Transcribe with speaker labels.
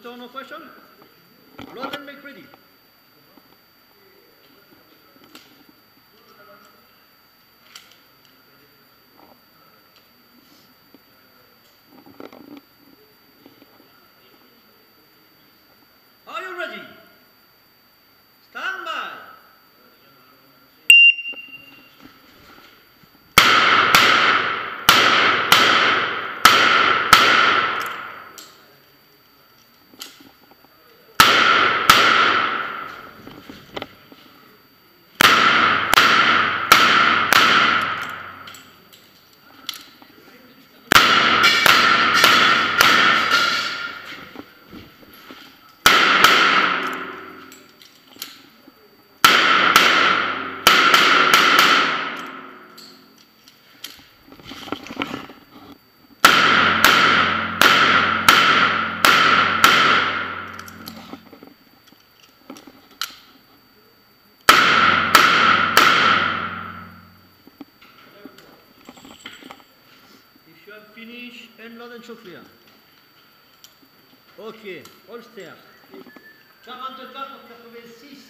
Speaker 1: So no question? Roll If you have finished, unload and show clear. Ok, holster. 44 pour 86.